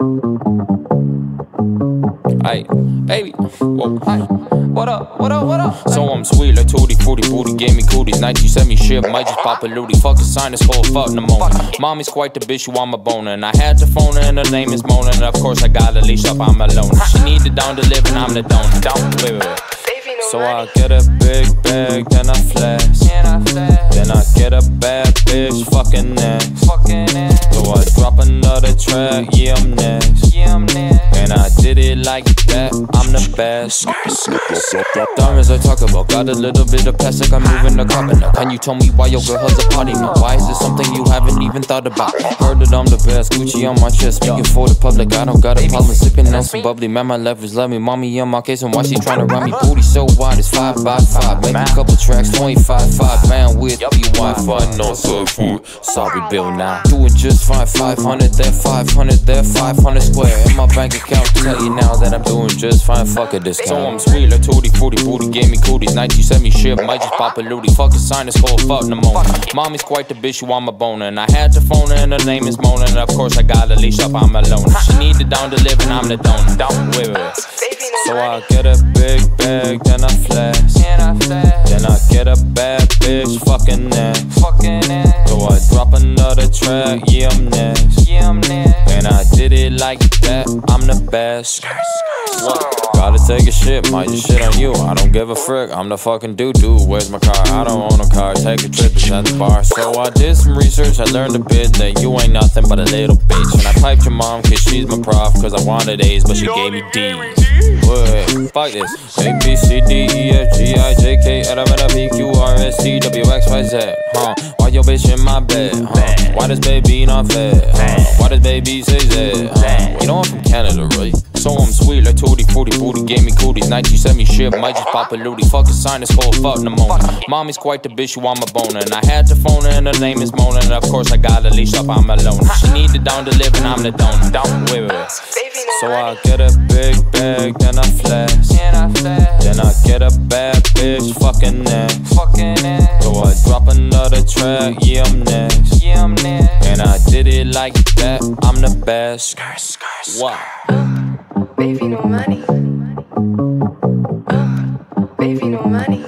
Hey, baby, whoa, hi. What up, what up, what up? So I'm sweet like Tutti Frutti Booty gave me cooties. Night you sent me shit, might just pop a ludie. Fuck a sinus cold, fuck pneumonia. Mommy's quite the bitch, you want my boner. And I had to phone her, and her name is Mona. And of course, I got a leash up, I'm alone. She needed down to live, and I'm the donor. Down, wait, wait, wait. So I get a big bag, then I flash. Then I get a bad bitch, fucking next. So I drop another track, yeah, I'm next. And I did it like that, I'm the best. Diamonds I talk about, got a little bit of plastic, I'm moving the carpet now. Can you tell me why your girl has a party now? Why is this something you haven't even thought about? Heard that I'm the best, Gucci on my chest, speaking for the public. I don't got a problem sipping on some bubbly. Man, my levers love me, mommy on my case, and why she tryna run me? Booty so wide, it's five by five. Make a couple tracks, 25 five bandwidth, be Wi-Fi, no food. Sorry, Bill now. Doing just fine, 500 there, 500 there, 500 square. In my bank account, tell you now that I'm doing just fine. Fuck a discount. So I'm sweet like Tutti Frutti Booty, gave me cooties. Night you sent me shit, might just pop a ludie. Fuck a sinus cold, fuck pneumonia. Mommy's quite the bitch, you want my boner. And I had to phone her, and her name is Mona. And of course, I got a leash up, I'm alone. She needed down to live, and I'm the donor. Down, wait. So I get a big bag, then I flash. Then I get a bad bitch, fucking next. So I drop another track, yeah, I'm next. And I did it like that, I'm the best. Gotta take a shit, might just shit on you. I don't give a frick, I'm the fucking dude, dude. Where's my car? I don't own a car, take a trip, it's at the bar. So I did some research, I learned a bit that you ain't nothing but a little bitch. And I piped your mom, cause she's my prof, cause I wanted A's, but she gave me D's. What? Fuck this. A, B, C, D, E, F, G, I, J, K, L, M, N, P, Q, R, S, T, W, X, Y, Z. Huh? Why your bitch in my bed? Huh? Why does baby not fed? Huh? Why does baby say that? Huh? You know I'm from Canada, right? So I'm sweet like Tutti Frutti Booty gave me cooties. Night you sent me shit, might just pop a ludie. Fuck a sinus cold, fuck pneumonia. Mommy's quite the bitch, you want my boner. And I had to phone her, and her name is Mona. And of course, I got a leash up, I'm alone. She needed down to live, and I'm the donor. Down, wait, wait, wait. So I get a big bag, then I flash. Then I get a bad bitch, fucking ass. So I drop another track, yeah, I'm next. And I did it like that, I'm the best. Wow. Uh, baby, no money. Uh, baby, no money.